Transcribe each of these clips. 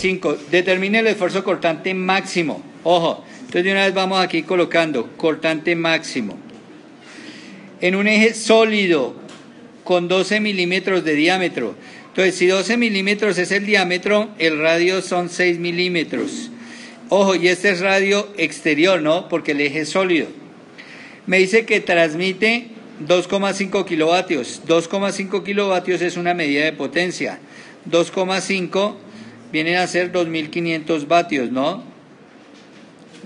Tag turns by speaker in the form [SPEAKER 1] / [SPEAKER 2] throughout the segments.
[SPEAKER 1] 45. Determine el esfuerzo cortante máximo. Ojo, entonces de una vez vamos aquí colocando cortante máximo. En un eje sólido con 12 milímetros de diámetro. Entonces, si 12 milímetros es el diámetro, el radio son 6 milímetros. Ojo, y este es radio exterior, ¿no? Porque el eje es sólido. Me dice que transmite 2,5 kilovatios. 2,5 kilovatios es una medida de potencia. 2,5 vienen a ser 2.500 vatios, ¿no?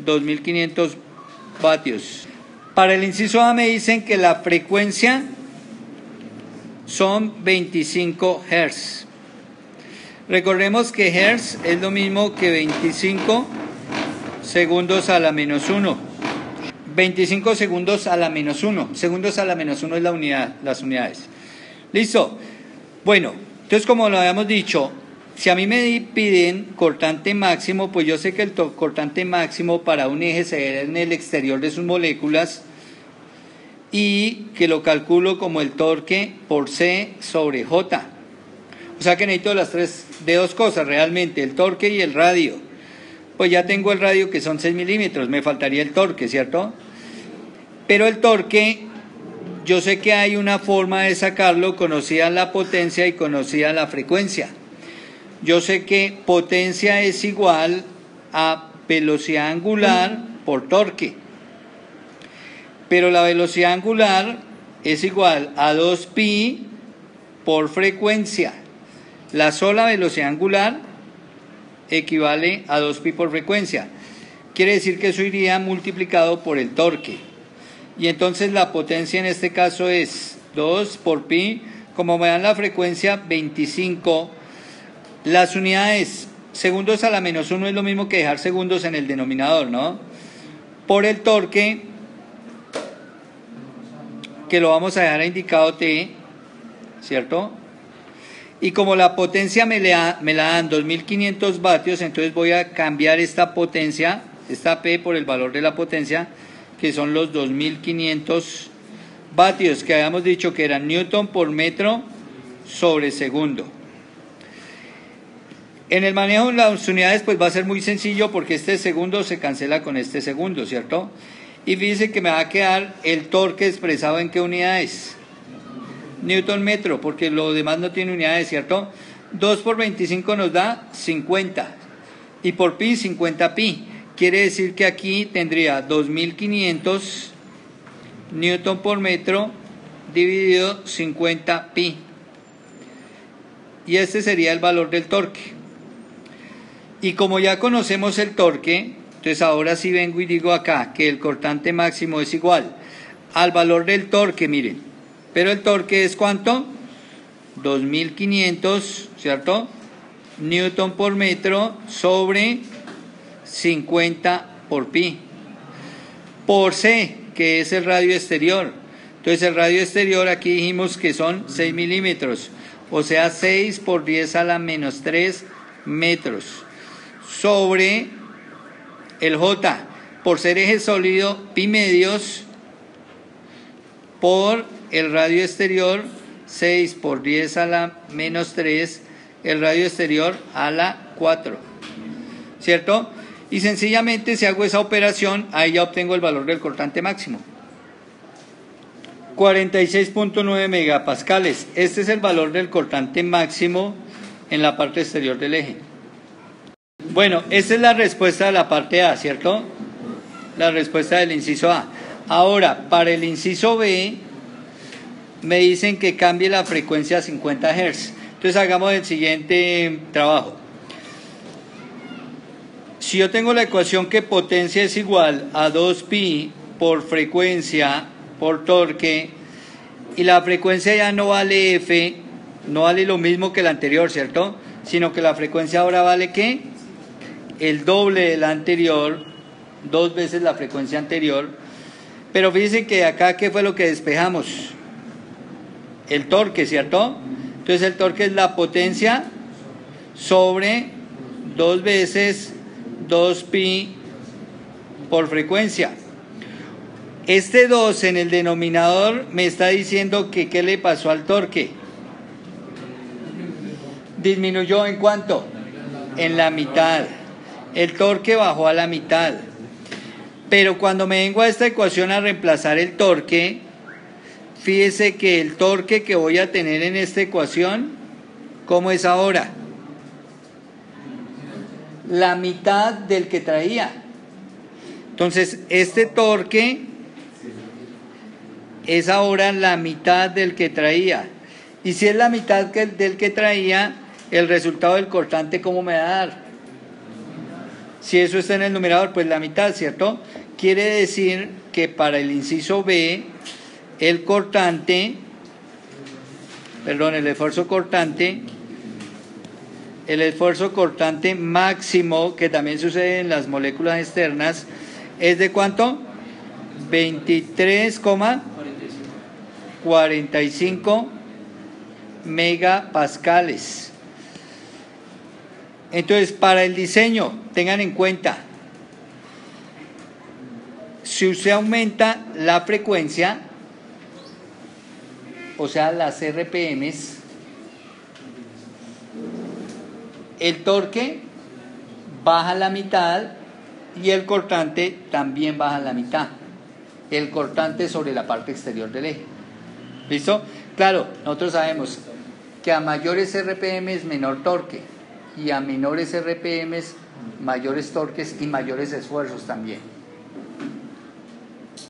[SPEAKER 1] 2.500 vatios. Para el inciso A me dicen que la frecuencia son 25 Hz. Recordemos que Hz es lo mismo que 25 segundos a la menos 1. 25 segundos a la menos 1. Segundos a la menos 1 es la unidad, las unidades. Listo. Bueno, entonces como lo habíamos dicho, si a mí me piden cortante máximo, pues yo sé que el cortante máximo para un eje se ve en el exterior de sus moléculas y que lo calculo como el torque por C sobre J. O sea que necesito las tres de dos cosas realmente, el torque y el radio. Pues ya tengo el radio que son 6 milímetros, me faltaría el torque, ¿cierto? Pero el torque, yo sé que hay una forma de sacarlo, conocida la potencia y conocida la frecuencia. Yo sé que potencia es igual a velocidad angular por torque pero la velocidad angular es igual a 2pi por frecuencia. La sola velocidad angular equivale a 2pi por frecuencia. Quiere decir que eso iría multiplicado por el torque. Y entonces la potencia en este caso es 2 por pi. Como me dan la frecuencia 25, las unidades segundos a la menos 1 es lo mismo que dejar segundos en el denominador, ¿no? Por el torque que lo vamos a dejar indicado T, ¿cierto? Y como la potencia me, la, me la dan 2500 vatios, entonces voy a cambiar esta potencia, esta P por el valor de la potencia, que son los 2500 vatios, que habíamos dicho que eran newton por metro sobre segundo. En el manejo de las unidades pues va a ser muy sencillo porque este segundo se cancela con este segundo, ¿cierto? Y fíjense que me va a quedar el torque expresado en qué unidades. Newton metro, porque lo demás no tiene unidades, ¿cierto? 2 por 25 nos da 50. Y por pi, 50 pi. Quiere decir que aquí tendría 2500 newton por metro dividido 50 pi. Y este sería el valor del torque. Y como ya conocemos el torque, entonces ahora sí vengo y digo acá que el cortante máximo es igual al valor del torque, miren. Pero el torque es cuánto? 2500, ¿cierto? Newton por metro sobre 50 por pi. Por C, que es el radio exterior. Entonces el radio exterior aquí dijimos que son 6 milímetros, o sea 6 por 10 a la menos 3 metros. Sobre el J por ser eje sólido, pi medios por el radio exterior, 6 por 10 a la menos 3, el radio exterior a la 4. ¿Cierto? Y sencillamente si hago esa operación, ahí ya obtengo el valor del cortante máximo. 46.9 megapascales. Este es el valor del cortante máximo en la parte exterior del eje. Bueno, esta es la respuesta de la parte A, ¿cierto? La respuesta del inciso A. Ahora, para el inciso B, me dicen que cambie la frecuencia a 50 Hz. Entonces hagamos el siguiente trabajo. Si yo tengo la ecuación que potencia es igual a 2pi por frecuencia por torque y la frecuencia ya no vale f, no vale lo mismo que la anterior, ¿cierto? Sino que la frecuencia ahora vale qué? El doble de la anterior, dos veces la frecuencia anterior. Pero fíjense que acá, ¿qué fue lo que despejamos? El torque, ¿cierto? Entonces el torque es la potencia sobre dos veces 2pi por frecuencia. Este 2 en el denominador me está diciendo que qué le pasó al torque. Disminuyó en cuánto? en la mitad. El torque bajó a la mitad. Pero cuando me vengo a esta ecuación a reemplazar el torque, fíjese que el torque que voy a tener en esta ecuación, ¿cómo es ahora? La mitad del que traía. Entonces, este torque es ahora la mitad del que traía. Y si es la mitad del que traía, el resultado del cortante, ¿cómo me va a dar? Si eso está en el numerador, pues la mitad, ¿cierto? Quiere decir que para el inciso B, el cortante, perdón, el esfuerzo cortante, el esfuerzo cortante máximo, que también sucede en las moléculas externas, es de cuánto? 23,45 megapascales. Entonces, para el diseño, tengan en cuenta, si usted aumenta la frecuencia, o sea, las RPMs, el torque baja la mitad y el cortante también baja la mitad. El cortante sobre la parte exterior del eje. ¿Listo? Claro, nosotros sabemos que a mayores RPMs menor torque y a menores RPMs mayores torques y mayores esfuerzos también.